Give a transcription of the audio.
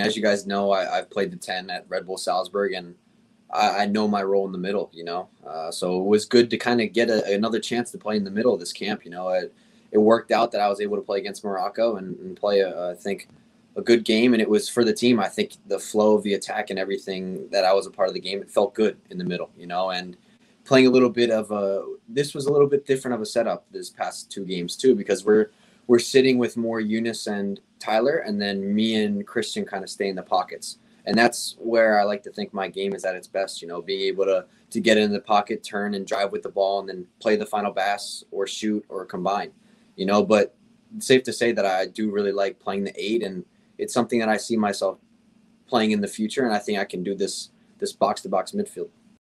as you guys know, I, have played the 10 at Red Bull Salzburg and I, I know my role in the middle, you know. Uh, so it was good to kind of get a, another chance to play in the middle of this camp, you know. It, it worked out that I was able to play against Morocco and, and play, a, I think, a good game. And it was for the team. I think the flow of the attack and everything that I was a part of the game, it felt good in the middle, you know. And playing a little bit of a, this was a little bit different of a setup this past two games too, because we're, we're sitting with more Yunus and Tyler, and then me and Christian kind of stay in the pockets. And that's where I like to think my game is at its best, you know, being able to to get in the pocket, turn and drive with the ball and then play the final pass or shoot or combine. You know, but safe to say that I do really like playing the eight and it's something that I see myself playing in the future and I think I can do this this box to box midfield.